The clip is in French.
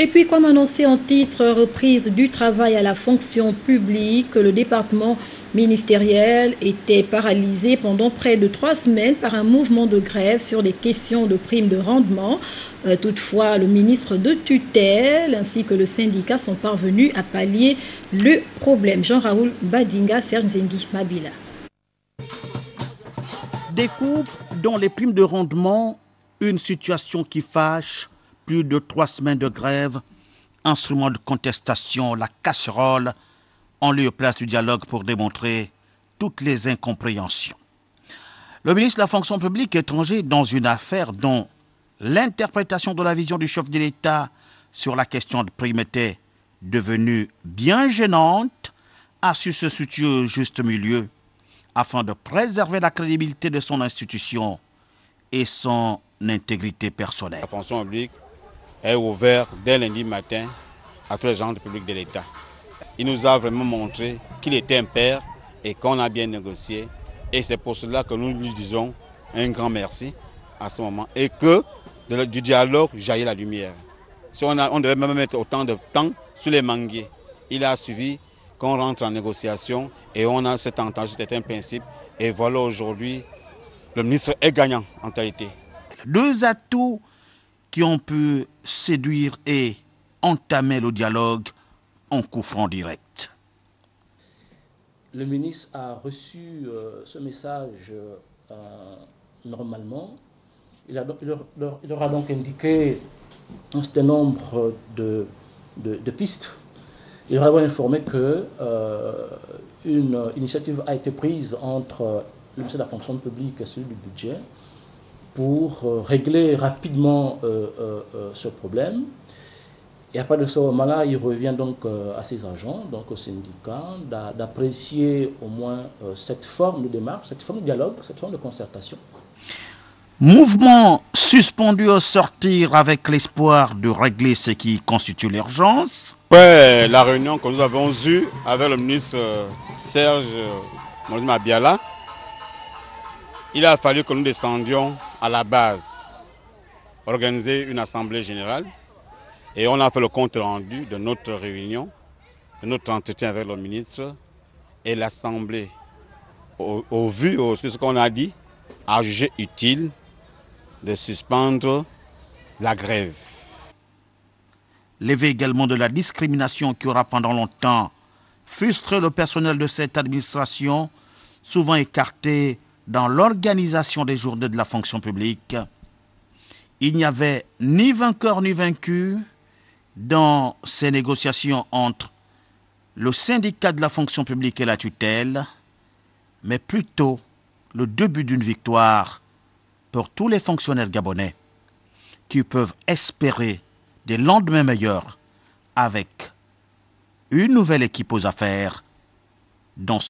Et puis, comme annoncé en titre, reprise du travail à la fonction publique, le département ministériel était paralysé pendant près de trois semaines par un mouvement de grève sur les questions de primes de rendement. Euh, toutefois, le ministre de tutelle ainsi que le syndicat sont parvenus à pallier le problème. Jean-Raoul Badinga, Sernzengi Mabila. Des coupes dont les primes de rendement, une situation qui fâche plus de trois semaines de grève, instrument de contestation, la casserole, ont lieu place du dialogue pour démontrer toutes les incompréhensions. Le ministre de la fonction publique étranger, dans une affaire dont l'interprétation de la vision du chef de l'État sur la question de prime était devenue bien gênante, a su se situer au juste milieu afin de préserver la crédibilité de son institution et son intégrité personnelle. Est ouvert dès lundi matin à tous les du public de l'État. Il nous a vraiment montré qu'il était un père et qu'on a bien négocié. Et c'est pour cela que nous lui disons un grand merci à ce moment et que du dialogue jaillit la lumière. Si on, on devait même mettre autant de temps sur les manguiers, il a suivi qu'on rentre en négociation et on a cet entente, c'était un principe. Et voilà aujourd'hui, le ministre est gagnant en qualité. Deux atouts qui ont pu séduire et entamer le dialogue en coup franc direct. Le ministre a reçu euh, ce message euh, normalement. Il, a, il, aura donc indiqué un certain nombre de, pistes. Il aura informé que euh, une initiative a été prise entre le ministère de la fonction publique et celui du budget pour euh, régler rapidement euh, euh, ce problème. Et à partir de ce moment-là, il revient donc à ses agents, donc au syndicat, d'apprécier au moins cette forme de démarche, cette forme de dialogue, cette forme de concertation. Mouvement suspendu au sortir avec l'espoir de régler ce qui constitue l'urgence. Ouais, la réunion que nous avons eue avec le ministre Serge Mabiala, il a fallu que nous descendions à la base, organiser une assemblée générale et on a fait le compte rendu de notre réunion, de notre entretien avec le ministre et l'assemblée, au, vu de ce qu'on a dit, a jugé utile de suspendre la grève. Lever également de la discrimination qui aura pendant longtemps frustré le personnel de cette administration, souvent écarté dans l'organisation des journées de la fonction publique, il n'y avait ni vainqueur ni vaincu dans ces négociations entre le syndicat de la fonction publique et la tutelle, mais plutôt le début d'une victoire pour tous les fonctionnaires gabonais qui peuvent espérer des lendemains meilleurs avec une nouvelle équipe aux affaires dans